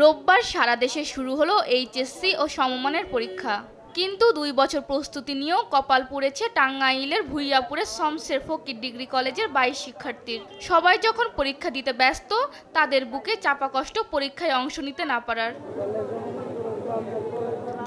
রোববার সারা দেশে শুরু হলো এইচএসসি ও সমমানের পরীক্ষা। কিন্তু দুই বছর প্রস্তুতি নিয়েও কপাল পড়েছে টাঙ্গাইলের ভুইয়াপুরের সমসের ফকির ডিগ্রি কলেজের বাইশ শিক্ষার্থীর। সবাই যখন পরীক্ষা দিতে ব্যস্ত, তাদের বুকে চাপা কষ্ট পরীক্ষায় অংশ নিতে না পারার।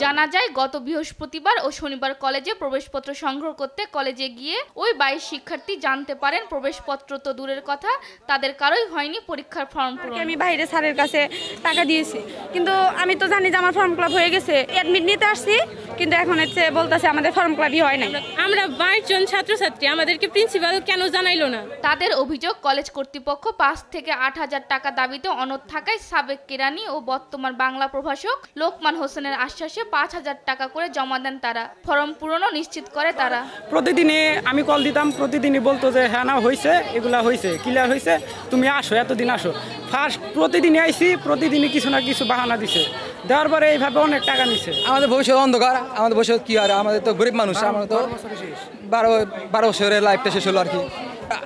জানা যায় গত বৃহস্পতিবার ও শনিবার কলেজে প্রবেশপত্র সংগ্রহ করতে কলেজে গিয়ে ওই বাইশ শিক্ষার্থী জানতে পারেন প্রবেশপত্র তো দূরের কথা তাদের কারোই হয়নি পরীক্ষার ফর্ম পূরণ। আমি বাইরে স্যারের কাছে টাকা দিয়েছি। কিন্তু আমি তো জানি যে আমার ফর্ম ক্লাব হয়ে গেছে। অ্যাডমিট নিতে আসছি কিন্তু এখন হচ্ছে বলতেছে আমাদের ফর্ম ক্লাবই হয় নাই। আমরা বাইশ জন ছাত্রছাত্রী আমাদেরকে প্রিন্সিপাল কেন জানাইলো না? তাদের অভিযোগ কলেজ কর্তৃপক্ষ পাঁচ থেকে আট হাজার টাকা দাবিতে অনড় থাকায় সাবেক কেরানি ও বর্তমান বাংলা প্রভাষক লোকমান হোসেনের আশ্বাসে পাঁচ হাজার টাকা করে জমা দেন তারা। ফর্ম পূরণও নিশ্চিত করে তারা। প্রতিদিনই আমি কল দিতাম প্রতিদিনই বলতো যে হ্যাঁ না হয়েছে এগুলা হয়েছে ক্লিয়ার হয়েছে তুমি আসো এতদিন আসো। ফার্স্ট প্রতিদিনই আইসি প্রতিদিনই কিছু না কিছু বাহানা দিছে। দেওয়ার পরে এইভাবে অনেক টাকা নিচ্ছে আমাদের ভবিষ্যৎ অন্ধকার আমাদের ভবিষ্যৎ কি আর আমাদের তো গরিব মানুষ আমাদের তো বারো বারো বছরের লাইফটা শেষ হলো আর কি।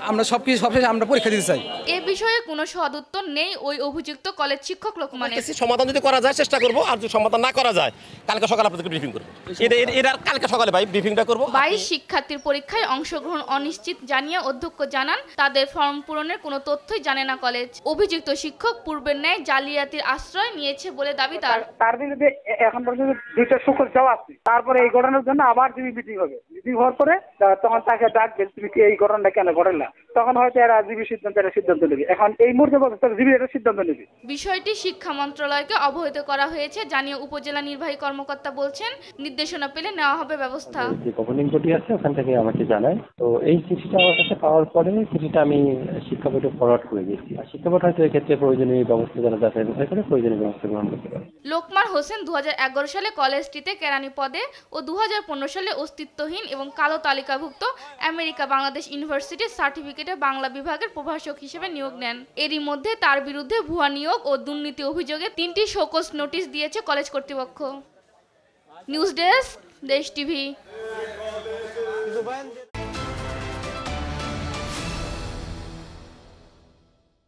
আমরা সব কিছু সবশেষে আমরা পরীক্ষা দিতে চাই। এ বিষয়ে কোনো সদুত্তর নেই ওই অভিযুক্ত কলেজ শিক্ষক লোকমানের। সমাধান যদি করা যায় চেষ্টা করব আর যদি সমাধান না করা যায় কালকে সকালে আপনাদেরকে ব্রিফিং করব। এটা এটা- কালকে সকালে ভাই ব্রিফিংটা করব। বাইশ শিক্ষার্থীর পরীক্ষায় অংশগ্রহণ অনিশ্চিত জানিয়ে অধ্যক্ষ জানান তাদের ফর্ম পূরণের কোনো তথ্যই জানে না কলেজ। অভিযুক্ত শিক্ষক পূর্বের ন্যায় জালিয়াতির আশ্রয় নিয়েছে বলে দাবি তার। তার বিরুদ্ধে এখন পর্যন্ত দুইটা শুকর যাওয়া আছে। তারপরে এই ঘটনার জন্য আবার জিবি মিটিং হবে। মিটিং হওয়ার পরে তখন তাকে ডাকবে তুমি কি এই ঘটনাটা কেন ঘটালা? তখন হয়তো এরা আজীবী সিদ্ধান্ত এরা সিদ্ধান্ত নেবে। এখন এই মুহূর্তে পর্যন্ত জীবী এটা সিদ্ধান্ত নেবে। বিষয়টি শিক্ষা মন্ত্রণালয়কে অবহিত করা হয়েছে জানিয়ে উপজেলা নির্বাহী কর্মকর্তা বলছেন নির্দেশনা পেলে নেওয়া হবে ব্যবস্থা। যে গভর্নিং বডি আছে ওখান থেকে আমাকে জানায়। তো এই চিঠিটা আমার কাছে পাওয়ার পরে চিঠিটা আমি শিক্ষা বোর্ডে ফরওয়ার্ড করে দিয়েছি আর শিক্ষা বোর্ড হয়তো এক্ষেত্রে প্রয়োজনীয় ব্যবস্থা যারা যাচাই বাছাই করে প্রয়োজনীয় ব্যবস্থা গ্রহণ করতে পারে। লোকমান হোসেন দুহাজার এগারো সালে কলেজটিতে কেরানি পদে ও দুহাজার পনেরো সালে অস্তিত্বহীন এবং কালো তালিকাভুক্ত আমেরিকা বাংলাদেশ ইউনিভার্সিটির সার্টিফিকেটে বাংলা বিভাগের প্রভাষক হিসেবে নিয়োগ নেন। এরই মধ্যে তার বিরুদ্ধে ভুয়া নিয়োগ ও দুর্নীতি অভিযোগে তিনটি শোকস নোটিশ দিয়েছে কলেজ কর্তৃপক্ষ। News desk, Desh TV.